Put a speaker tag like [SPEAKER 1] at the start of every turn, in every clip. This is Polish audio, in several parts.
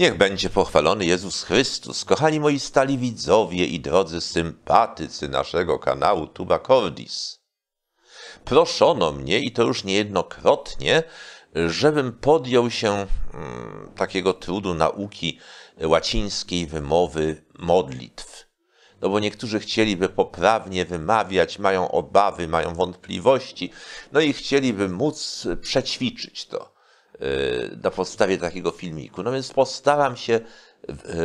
[SPEAKER 1] Niech będzie pochwalony Jezus Chrystus. Kochani moi stali widzowie i drodzy sympatycy naszego kanału Tuba Cordis. Proszono mnie, i to już niejednokrotnie, żebym podjął się mm, takiego trudu nauki łacińskiej wymowy modlitw. No bo niektórzy chcieliby poprawnie wymawiać, mają obawy, mają wątpliwości, no i chcieliby móc przećwiczyć to na podstawie takiego filmiku. No więc postaram się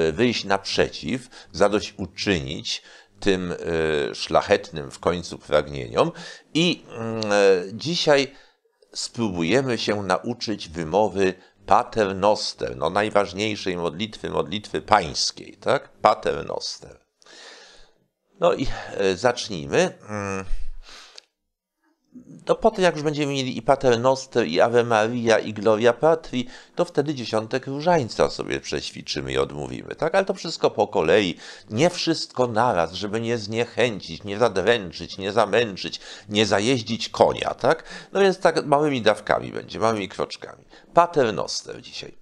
[SPEAKER 1] y, wyjść naprzeciw, zadośćuczynić tym y, szlachetnym w końcu pragnieniom i dzisiaj spróbujemy się nauczyć wymowy paternoster, no najważniejszej modlitwy, modlitwy pańskiej, tak? Paternoster. No i e, zacznijmy. To potem, jak już będziemy mieli i Paternoster, i Ave Maria, i Gloria Patri, to wtedy dziesiątek różańca sobie przećwiczymy i odmówimy, tak? Ale to wszystko po kolei, nie wszystko naraz, żeby nie zniechęcić, nie zadręczyć, nie zamęczyć, nie zajeździć konia, tak? No więc tak małymi dawkami będzie, małymi kroczkami. Paternoster dzisiaj.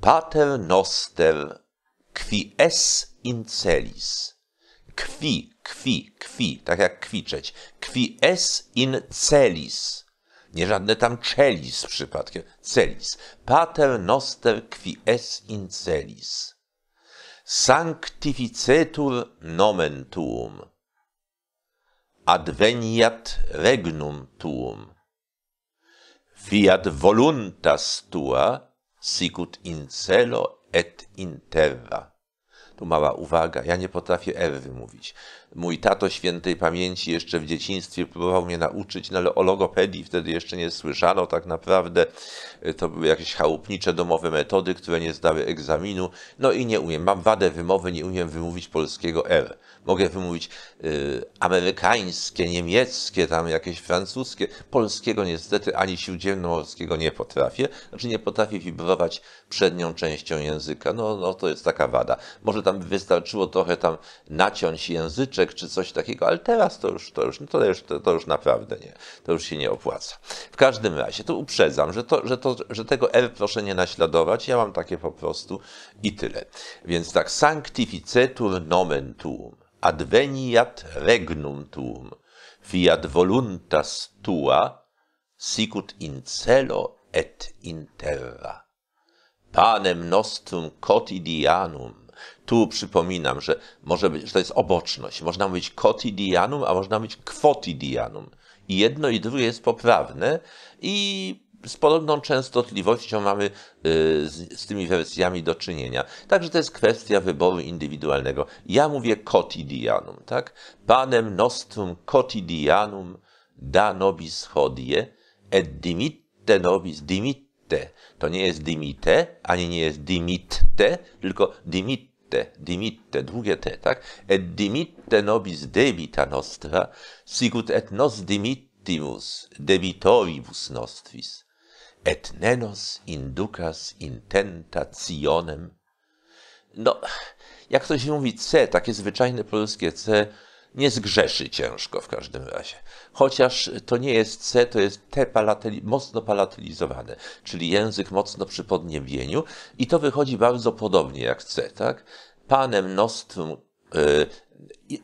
[SPEAKER 1] Paternoster qui es in celis kwi, kwi, kwi, tak jak kwiczeć. qui es in celis, nie żadne tam celis przypadkiem, celis, pater noster qui es in celis, sanctificetur nomen tuum, adveniat regnum tuum, fiat voluntas tua, sicut in celo et in terra. Tu mała uwaga, ja nie potrafię R wymówić. Mój tato świętej pamięci jeszcze w dzieciństwie próbował mnie nauczyć, no ale o logopedii wtedy jeszcze nie słyszano tak naprawdę. To były jakieś chałupnicze domowe metody, które nie zdały egzaminu. No i nie umiem. Mam wadę wymowy, nie umiem wymówić polskiego R. Mogę wymówić y, amerykańskie, niemieckie, tam jakieś francuskie. Polskiego niestety ani śródziemnomorskiego nie potrafię. Znaczy nie potrafię wibrować przednią częścią języka. No, no to jest taka wada. Może tam wystarczyło trochę tam naciąć języczek czy coś takiego, ale teraz to już, to już, no to już, to, to już naprawdę nie. To już się nie opłaca. W każdym razie, to uprzedzam, że, to, że, to, że tego R proszę nie naśladować. Ja mam takie po prostu i tyle. Więc tak, sanctificetur nomen tuum, adveniat regnum tuum, fiat voluntas tua, sicut in celo et in terra. Panem nostrum quotidianum tu przypominam, że może być, że to jest oboczność. Można mówić quotidianum, a można mówić quotidianum. I jedno i drugie jest poprawne i z podobną częstotliwością mamy y, z, z, tymi wersjami do czynienia. Także to jest kwestia wyboru indywidualnego. Ja mówię quotidianum, tak? Panem nostrum quotidianum da nobis hodie et dimitte nobis dimitte. To nie jest dimite, ani nie jest dimitte, tylko dimitte dimitte, dimitte, długie te, tak? Et dimitte nobis debita nostra, sicut et nos dimittimus debitoribus nostris, et nenos inducas in tentationem. No, jak ktoś mówi C, takie zwyczajne polskie C, nie zgrzeszy ciężko w każdym razie. Chociaż to nie jest C, to jest T palateli, mocno palatylizowane, czyli język mocno przy podniebieniu i to wychodzi bardzo podobnie jak C, tak? Panem nostrum y,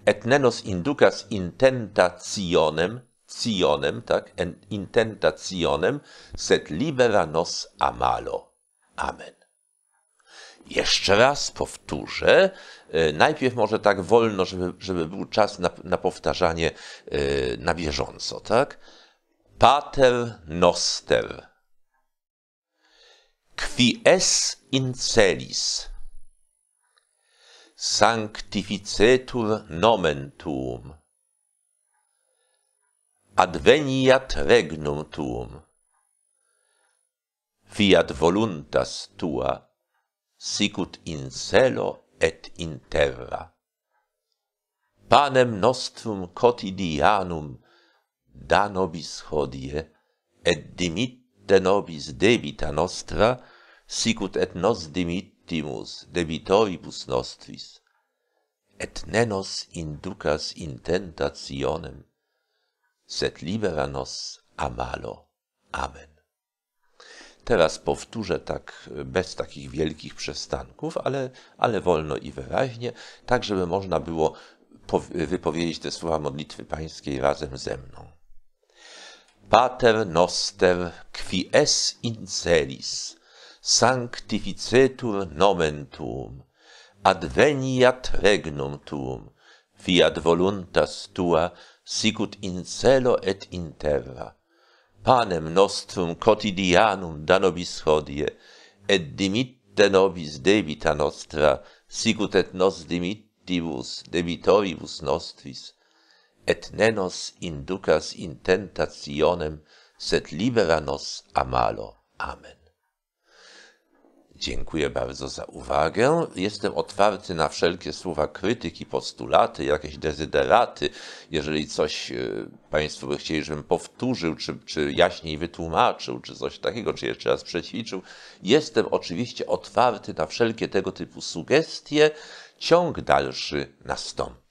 [SPEAKER 1] et nenos inducas intentationem, cionem, tak? Intentationem, set libera nos amalo. Amen. Jeszcze raz powtórzę. E, najpierw może tak wolno, żeby, żeby był czas na, na powtarzanie e, na bieżąco, tak? Pater noster. Qui es in celis. Sanctificetur nomen tuum. Adveniat regnum tuum. Fiat voluntas tua sicut in celo et in terra. Panem nostrum quotidianum da nobis hodie, et dimitte nobis debita nostra, sicut et nos dimittimus debitoribus nostris, et ne nos inducas in tentationem, sed libera nos a malo. Amen. Teraz powtórzę tak bez takich wielkich przestanków, ale, ale wolno i wyraźnie, tak żeby można było wypowiedzieć te słowa modlitwy pańskiej razem ze mną. Pater noster qui es in celis, sanctificetur nomen tuum, adveniat regnum tuum, fiat voluntas tua, sicut in celo et in terra. panem nostrum quotidianum da nobis hodie, et dimitte nobis debita nostra, sicut et nos dimittibus debitoribus nostris, et ne nos inducas in tentationem, sed libera nos a malo. Amen. Dziękuję bardzo za uwagę. Jestem otwarty na wszelkie słowa krytyki, postulaty, jakieś dezyderaty. Jeżeli coś e, Państwo by chcieli, żebym powtórzył, czy, czy jaśniej wytłumaczył, czy coś takiego, czy jeszcze raz przećwiczył, jestem oczywiście otwarty na wszelkie tego typu sugestie. Ciąg dalszy nastąpi.